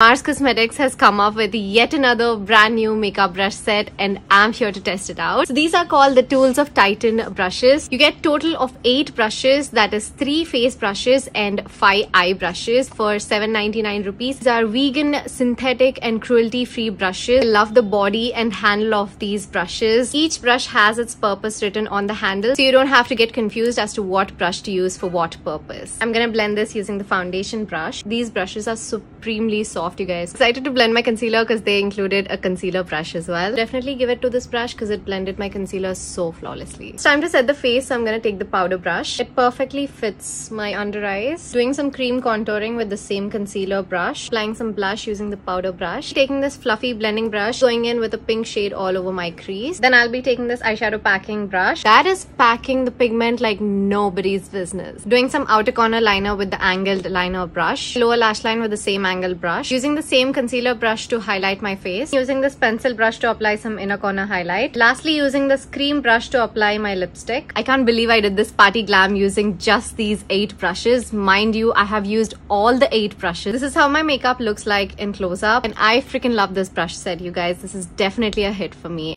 Mars Cosmetics has come up with yet another brand new makeup brush set and I'm here to test it out. So these are called the Tools of Titan brushes. You get total of 8 brushes that is 3 face brushes and 5 eye brushes for 7.99 rupees. These are vegan, synthetic and cruelty free brushes. I love the body and handle of these brushes. Each brush has its purpose written on the handle so you don't have to get confused as to what brush to use for what purpose. I'm gonna blend this using the foundation brush. These brushes are supremely soft soft you guys. Excited to blend my concealer because they included a concealer brush as well. Definitely give it to this brush because it blended my concealer so flawlessly. It's time to set the face so I'm gonna take the powder brush. It perfectly fits my under eyes. Doing some cream contouring with the same concealer brush. Applying some blush using the powder brush. Taking this fluffy blending brush going in with a pink shade all over my crease. Then I'll be taking this eyeshadow packing brush. That is packing the pigment like nobody's business. Doing some outer corner liner with the angled liner brush. Lower lash line with the same angle brush using the same concealer brush to highlight my face. Using this pencil brush to apply some inner corner highlight. Lastly, using this cream brush to apply my lipstick. I can't believe I did this party glam using just these 8 brushes. Mind you, I have used all the 8 brushes. This is how my makeup looks like in close-up. And I freaking love this brush set, you guys. This is definitely a hit for me.